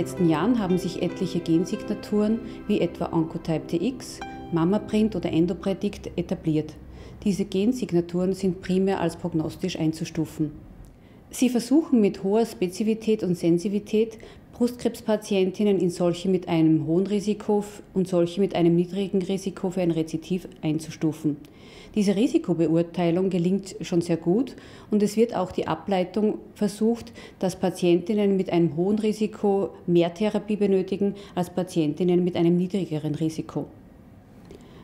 letzten Jahren haben sich etliche Gensignaturen wie etwa Oncotype TX, MammaPrint oder Endopredict etabliert. Diese Gensignaturen sind primär als prognostisch einzustufen. Sie versuchen mit hoher Spezifität und Sensivität Brustkrebspatientinnen in solche mit einem hohen Risiko und solche mit einem niedrigen Risiko für ein Rezidiv einzustufen. Diese Risikobeurteilung gelingt schon sehr gut und es wird auch die Ableitung versucht, dass Patientinnen mit einem hohen Risiko mehr Therapie benötigen als Patientinnen mit einem niedrigeren Risiko.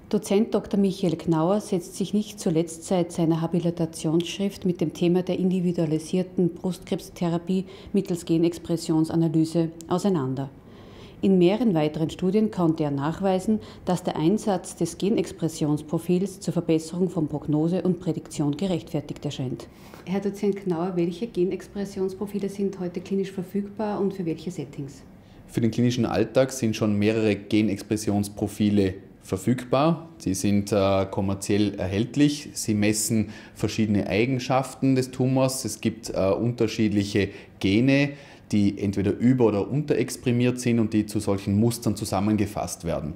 Dozent Dr. Michael Knauer setzt sich nicht zuletzt seit seiner Habilitationsschrift mit dem Thema der individualisierten Brustkrebstherapie mittels Genexpressionsanalyse auseinander. In mehreren weiteren Studien konnte er nachweisen, dass der Einsatz des Genexpressionsprofils zur Verbesserung von Prognose und Prädiktion gerechtfertigt erscheint. Herr Dozent Knauer, welche Genexpressionsprofile sind heute klinisch verfügbar und für welche Settings? Für den klinischen Alltag sind schon mehrere Genexpressionsprofile verfügbar. Sie sind äh, kommerziell erhältlich. Sie messen verschiedene Eigenschaften des Tumors. Es gibt äh, unterschiedliche Gene, die entweder über- oder unterexprimiert sind und die zu solchen Mustern zusammengefasst werden.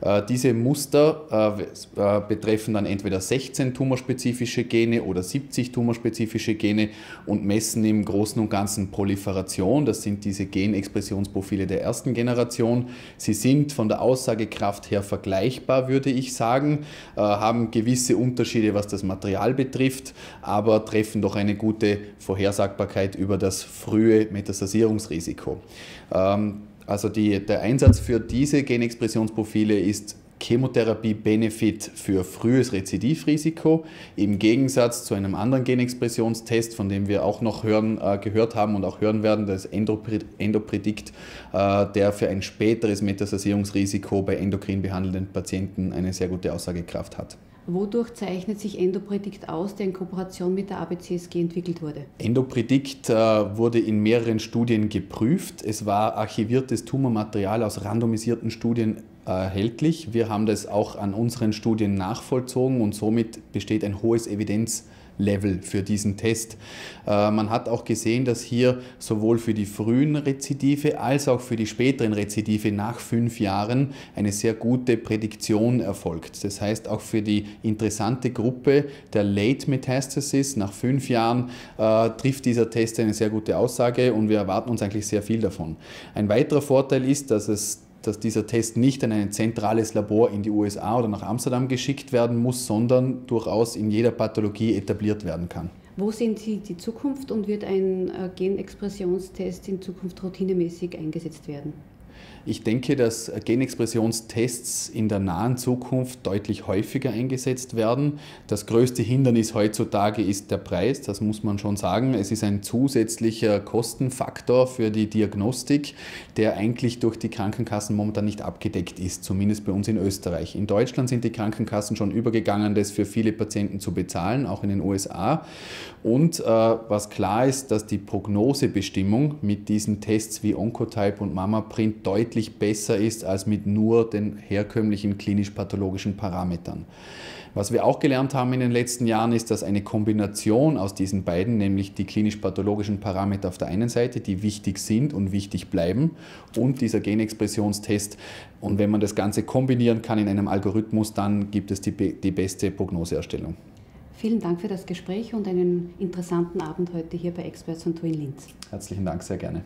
Äh, diese Muster äh, äh, betreffen dann entweder 16 tumorspezifische Gene oder 70 tumorspezifische Gene und messen im Großen und Ganzen Proliferation. Das sind diese Genexpressionsprofile der ersten Generation. Sie sind von der Aussagekraft her vergleichbar, würde ich sagen, haben gewisse Unterschiede, was das Material betrifft, aber treffen doch eine gute Vorhersagbarkeit über das frühe Metastasierungsrisiko. Ähm, also die, der Einsatz für diese Genexpressionsprofile ist Chemotherapie-Benefit für frühes Rezidivrisiko im Gegensatz zu einem anderen Genexpressionstest, von dem wir auch noch hören, äh, gehört haben und auch hören werden, das Endopredikt, äh, der für ein späteres Metastasierungsrisiko bei endokrin behandelnden Patienten eine sehr gute Aussagekraft hat. Wodurch zeichnet sich Endopredikt aus, der in Kooperation mit der ABCSG entwickelt wurde? Endopredikt äh, wurde in mehreren Studien geprüft. Es war archiviertes Tumormaterial aus randomisierten Studien erhältlich. Wir haben das auch an unseren Studien nachvollzogen und somit besteht ein hohes Evidenzlevel für diesen Test. Äh, man hat auch gesehen, dass hier sowohl für die frühen Rezidive als auch für die späteren Rezidive nach fünf Jahren eine sehr gute Prädiktion erfolgt. Das heißt, auch für die interessante Gruppe der Late Metastasis nach fünf Jahren äh, trifft dieser Test eine sehr gute Aussage und wir erwarten uns eigentlich sehr viel davon. Ein weiterer Vorteil ist, dass es dass dieser Test nicht an ein zentrales Labor in die USA oder nach Amsterdam geschickt werden muss, sondern durchaus in jeder Pathologie etabliert werden kann. Wo sehen Sie die Zukunft und wird ein äh, Genexpressionstest in Zukunft routinemäßig eingesetzt werden? Ich denke, dass Genexpressionstests in der nahen Zukunft deutlich häufiger eingesetzt werden. Das größte Hindernis heutzutage ist der Preis, das muss man schon sagen. Es ist ein zusätzlicher Kostenfaktor für die Diagnostik, der eigentlich durch die Krankenkassen momentan nicht abgedeckt ist, zumindest bei uns in Österreich. In Deutschland sind die Krankenkassen schon übergegangen, das für viele Patienten zu bezahlen, auch in den USA. Und äh, was klar ist, dass die Prognosebestimmung mit diesen Tests wie Oncotype und MammaPrint deutlich besser ist als mit nur den herkömmlichen klinisch-pathologischen Parametern. Was wir auch gelernt haben in den letzten Jahren ist, dass eine Kombination aus diesen beiden, nämlich die klinisch-pathologischen Parameter auf der einen Seite, die wichtig sind und wichtig bleiben, und dieser Genexpressionstest, und wenn man das Ganze kombinieren kann in einem Algorithmus, dann gibt es die, die beste Prognoseerstellung. Vielen Dank für das Gespräch und einen interessanten Abend heute hier bei Experts on Twin Linz. Herzlichen Dank, sehr gerne.